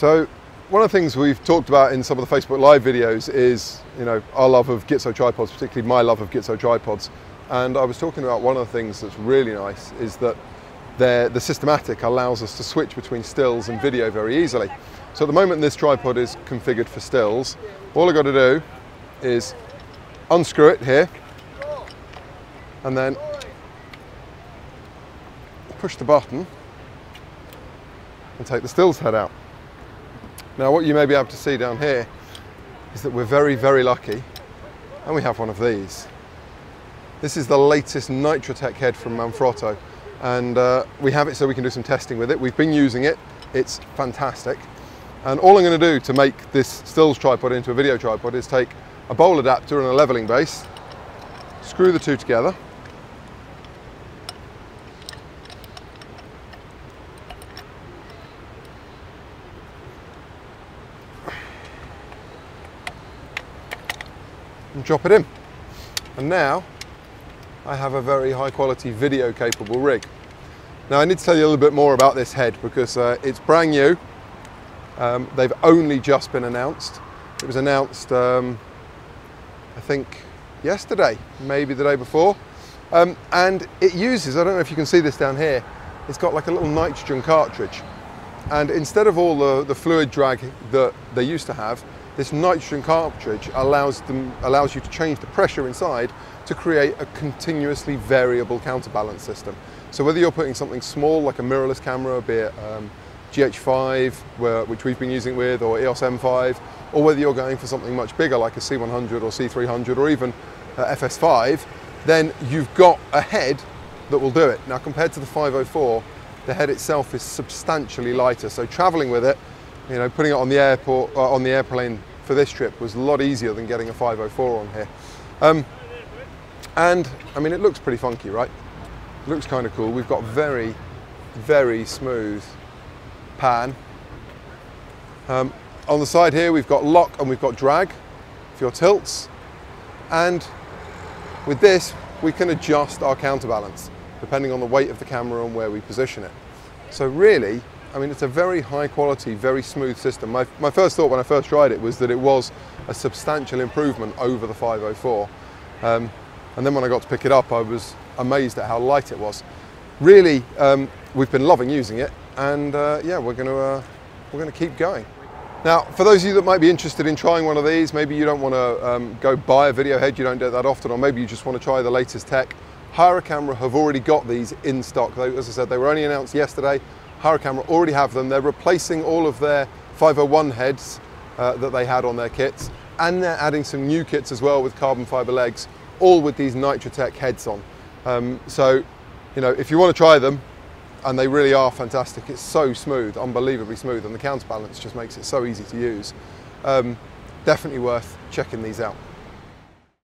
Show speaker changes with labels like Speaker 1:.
Speaker 1: So one of the things we've talked about in some of the Facebook Live videos is, you know, our love of Gitzo tripods, particularly my love of Gitzo tripods. And I was talking about one of the things that's really nice is that the systematic allows us to switch between stills and video very easily. So at the moment this tripod is configured for stills. All I've got to do is unscrew it here and then push the button and take the stills head out. Now what you may be able to see down here is that we're very, very lucky and we have one of these. This is the latest Nitrotech head from Manfrotto and uh, we have it so we can do some testing with it. We've been using it, it's fantastic. And all I'm going to do to make this stills tripod into a video tripod is take a bowl adapter and a leveling base, screw the two together, and drop it in. And now I have a very high quality video capable rig. Now I need to tell you a little bit more about this head because uh, it's brand new. Um, they've only just been announced. It was announced, um, I think, yesterday, maybe the day before. Um, and it uses, I don't know if you can see this down here, it's got like a little nitrogen cartridge. And instead of all the, the fluid drag that they used to have, this nitrogen cartridge allows, them, allows you to change the pressure inside to create a continuously variable counterbalance system. So whether you're putting something small like a mirrorless camera, be it um, GH5, where, which we've been using with, or EOS M5, or whether you're going for something much bigger like a C100 or C300 or even uh, FS5, then you've got a head that will do it. Now compared to the 504, the head itself is substantially lighter, so traveling with it, you know, putting it on the airport, uh, on the airplane for this trip was a lot easier than getting a 504 on here. Um, and I mean, it looks pretty funky, right? It looks kind of cool. We've got very, very smooth pan. Um, on the side here, we've got lock and we've got drag for your tilts. And with this, we can adjust our counterbalance depending on the weight of the camera and where we position it. So really, I mean, it's a very high quality, very smooth system. My, my first thought when I first tried it was that it was a substantial improvement over the 504. Um, and then when I got to pick it up, I was amazed at how light it was. Really, um, we've been loving using it, and uh, yeah, we're going to uh, we're going to keep going. Now, for those of you that might be interested in trying one of these, maybe you don't want to um, go buy a video head, you don't do it that often, or maybe you just want to try the latest tech. Hire a Camera have already got these in stock. They, as I said, they were only announced yesterday. Hire a Camera already have them. They're replacing all of their 501 heads uh, that they had on their kits, and they're adding some new kits as well with carbon fiber legs, all with these Nitrotech heads on. Um, so, you know, if you want to try them, and they really are fantastic. It's so smooth, unbelievably smooth, and the counterbalance just makes it so easy to use. Um, definitely worth checking these out.